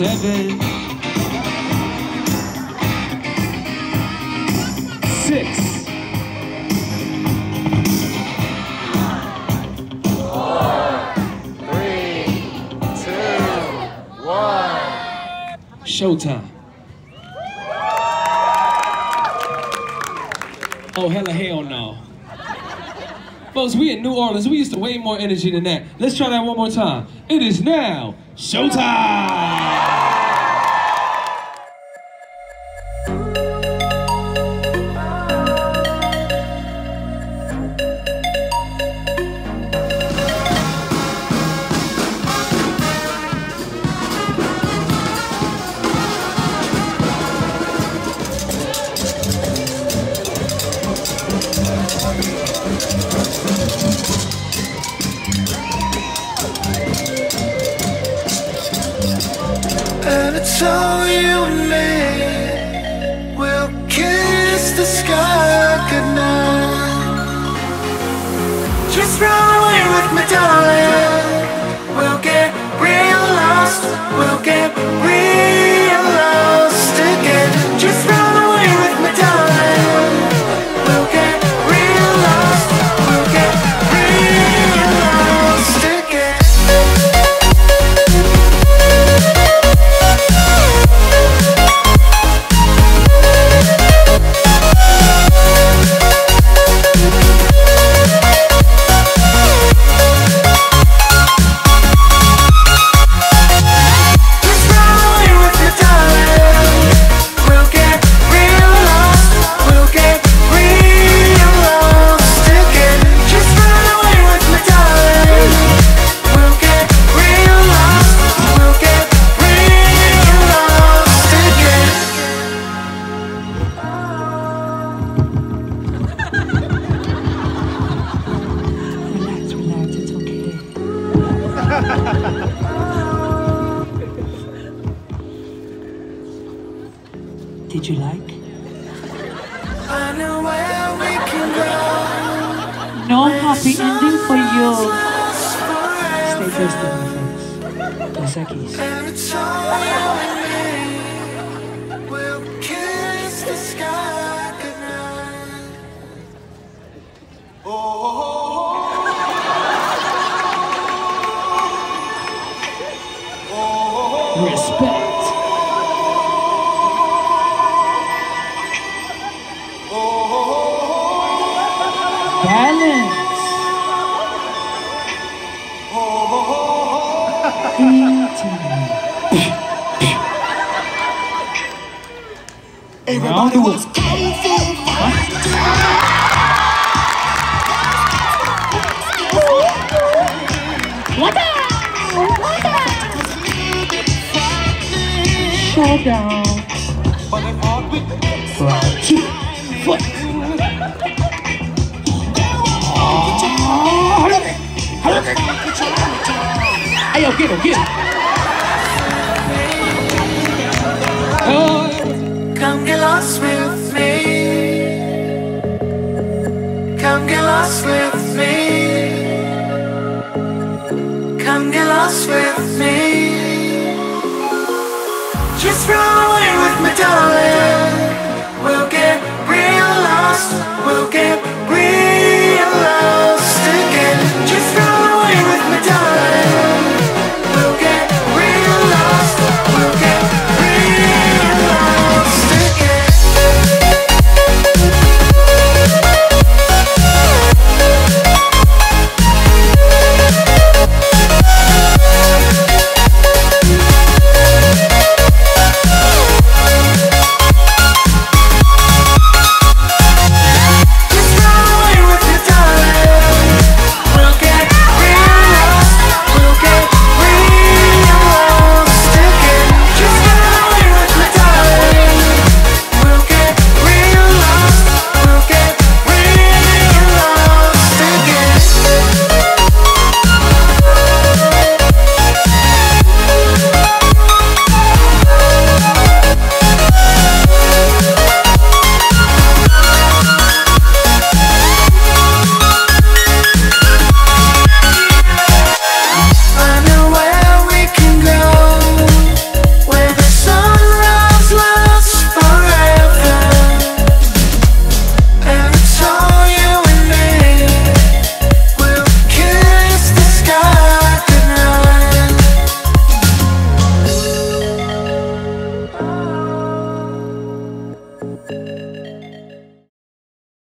Seven. Six. Showtime. Oh, hella hell no. Folks, we in New Orleans. We used to way more energy than that. Let's try that one more time. It is now showtime. It's all you and me. We'll kiss the sky goodnight. Just run away with me, darling. Did you like? I know where we can go. No happy ending for you. Stay Forever. thirsty, my friends. Dos Respect. Balance. Intimate. Round was Showdown. Round two. Foot. Hey, yo, get him, get him. Oh, Come get lost with me. Come get lost with me. Come get lost with me. Just away with my darling.